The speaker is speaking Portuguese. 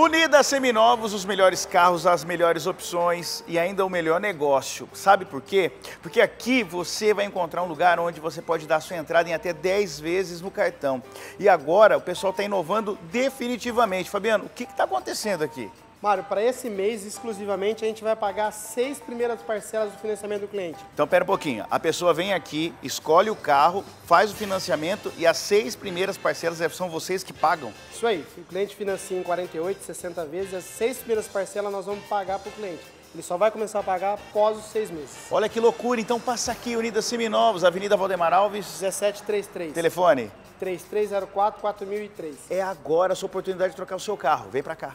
Unida Seminovos, os melhores carros, as melhores opções e ainda o melhor negócio. Sabe por quê? Porque aqui você vai encontrar um lugar onde você pode dar sua entrada em até 10 vezes no cartão. E agora o pessoal está inovando definitivamente. Fabiano, o que está acontecendo aqui? Mário, para esse mês exclusivamente a gente vai pagar seis primeiras parcelas do financiamento do cliente. Então pera um pouquinho, a pessoa vem aqui, escolhe o carro, faz o financiamento e as seis primeiras parcelas são vocês que pagam? Isso aí, o cliente financia em 48, 60 vezes, as seis primeiras parcelas nós vamos pagar para o cliente. Ele só vai começar a pagar após os seis meses. Olha que loucura, então passa aqui, Unida Seminovos, Avenida Valdemar Alves. 1733. Telefone? 3304 4003. É agora a sua oportunidade de trocar o seu carro, vem pra cá.